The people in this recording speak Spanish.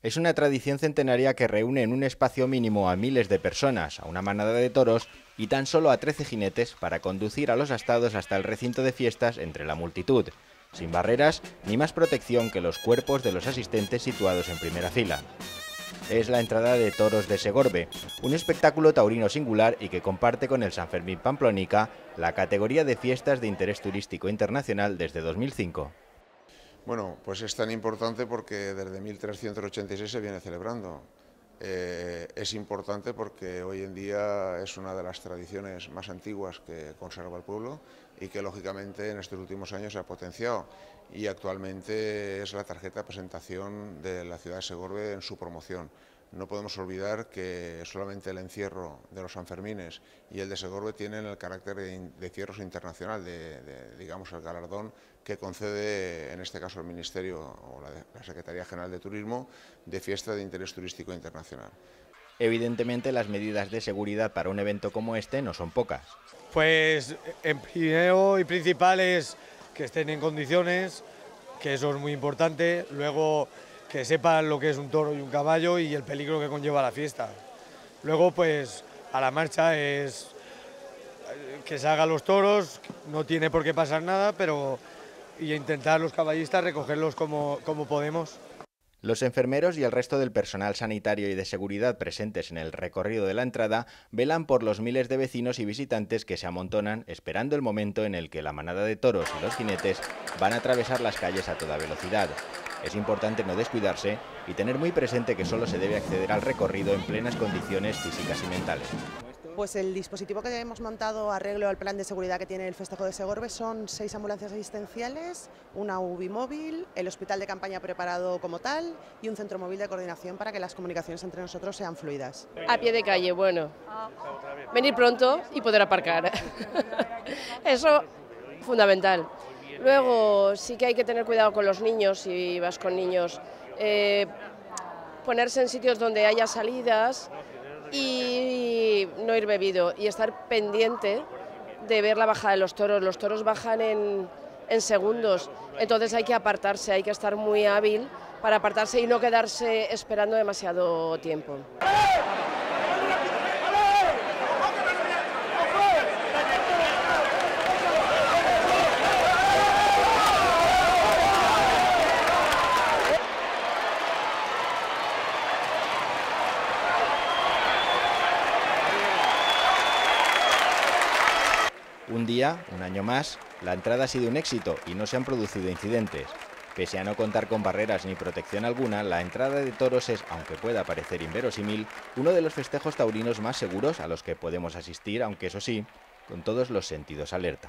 Es una tradición centenaria que reúne en un espacio mínimo a miles de personas, a una manada de toros y tan solo a 13 jinetes para conducir a los astados hasta el recinto de fiestas entre la multitud, sin barreras ni más protección que los cuerpos de los asistentes situados en primera fila. Es la entrada de toros de Segorbe, un espectáculo taurino singular y que comparte con el San Fermín Pamplónica la categoría de fiestas de interés turístico internacional desde 2005. Bueno, pues es tan importante porque desde 1386 se viene celebrando. Eh, es importante porque hoy en día es una de las tradiciones más antiguas que conserva el pueblo y que lógicamente en estos últimos años se ha potenciado y actualmente es la tarjeta de presentación de la ciudad de Segorbe en su promoción. No podemos olvidar que solamente el encierro de los Sanfermines y el de Segorbe tienen el carácter de, encierros internacional, de, digamos el galardón que concede en este caso el Ministerio o la, Secretaría General de Turismo de fiesta de interés turístico internacional. Evidentemente las medidas de seguridad para un evento como este no son pocas. Pues en primero y principal es que estén en condiciones, que eso es muy importante. Luego que sepan lo que es un toro y un caballo y el peligro que conlleva la fiesta. Luego, pues a la marcha es que se hagan los toros, no tiene por qué pasar nada, pero y intentar los caballistas recogerlos como, como podemos. Los enfermeros y el resto del personal sanitario y de seguridad presentes en el recorrido de la entrada velan por los miles de vecinos y visitantes que se amontonan esperando el momento en el que la manada de toros y los jinetes van a atravesar las calles a toda velocidad. Es importante no descuidarse y tener muy presente que solo se debe acceder al recorrido en plenas condiciones físicas y mentales. Pues el dispositivo que hemos montado arreglo al plan de seguridad que tiene el Festejo de Segorbe son seis ambulancias asistenciales, una UBI móvil, el hospital de campaña preparado como tal y un centro móvil de coordinación para que las comunicaciones entre nosotros sean fluidas. A pie de calle, bueno. Venir pronto y poder aparcar. Eso, fundamental. Luego sí que hay que tener cuidado con los niños, si vas con niños, eh, ponerse en sitios donde haya salidas y no ir bebido y estar pendiente de ver la bajada de los toros. Los toros bajan en, en segundos, entonces hay que apartarse, hay que estar muy hábil para apartarse y no quedarse esperando demasiado tiempo. Un día, un año más, la entrada ha sido un éxito y no se han producido incidentes. Pese a no contar con barreras ni protección alguna, la entrada de toros es, aunque pueda parecer inverosímil, uno de los festejos taurinos más seguros a los que podemos asistir, aunque eso sí, con todos los sentidos alerta.